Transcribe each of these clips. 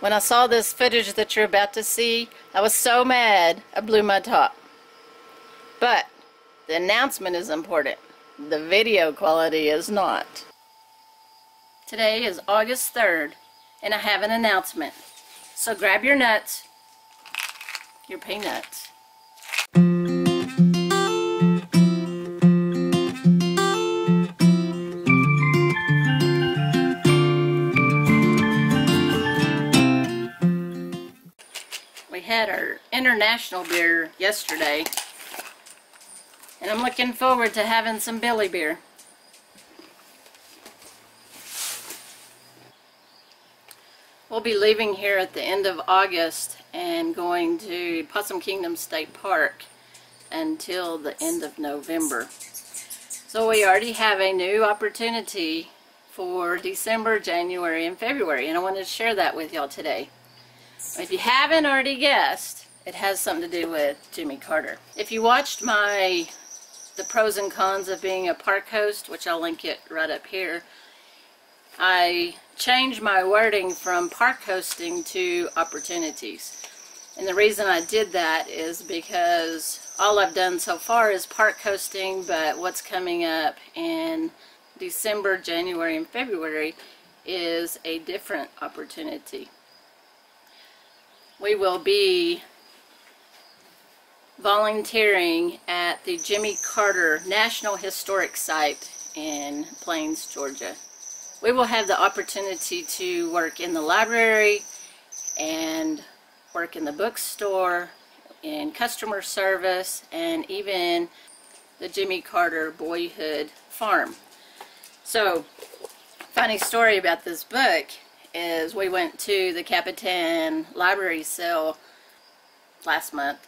When I saw this footage that you're about to see, I was so mad I blew my top. But the announcement is important. The video quality is not. Today is August 3rd and I have an announcement. So grab your nuts, your peanuts. International beer yesterday and I'm looking forward to having some Billy beer. We'll be leaving here at the end of August and going to Possum Kingdom State Park until the end of November. So we already have a new opportunity for December, January, and February, and I wanted to share that with y'all today. If you haven't already guessed, it has something to do with Jimmy Carter. If you watched my the pros and cons of being a park host, which I'll link it right up here, I changed my wording from park hosting to opportunities. And the reason I did that is because all I've done so far is park hosting, but what's coming up in December, January, and February is a different opportunity. We will be volunteering at the Jimmy Carter National Historic Site in Plains, Georgia. We will have the opportunity to work in the library and work in the bookstore, in customer service, and even the Jimmy Carter Boyhood Farm. So, funny story about this book is we went to the Capitan library sale last month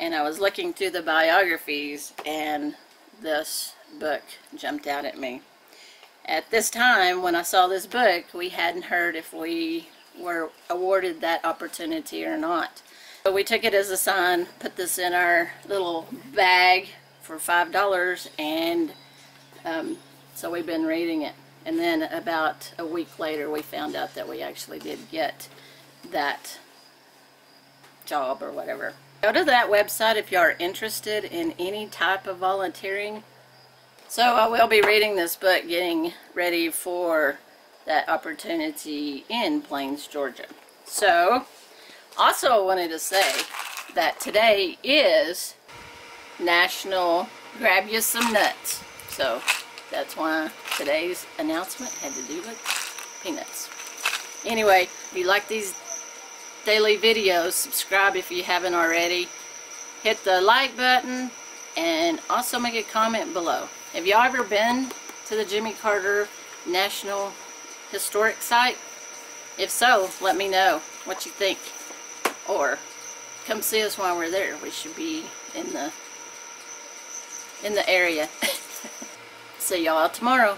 and I was looking through the biographies and this book jumped out at me. At this time, when I saw this book, we hadn't heard if we were awarded that opportunity or not. But we took it as a sign, put this in our little bag for $5, and um, so we've been reading it. And then about a week later, we found out that we actually did get that job or whatever. Go to that website if you are interested in any type of volunteering. So I will be reading this book, getting ready for that opportunity in Plains, Georgia. So, also I wanted to say that today is National Grab You Some Nuts. So, that's why today's announcement had to do with peanuts. Anyway, if you like these daily videos. Subscribe if you haven't already. Hit the like button and also make a comment below. Have y'all ever been to the Jimmy Carter National Historic Site? If so, let me know what you think. Or come see us while we're there. We should be in the in the area. see y'all tomorrow.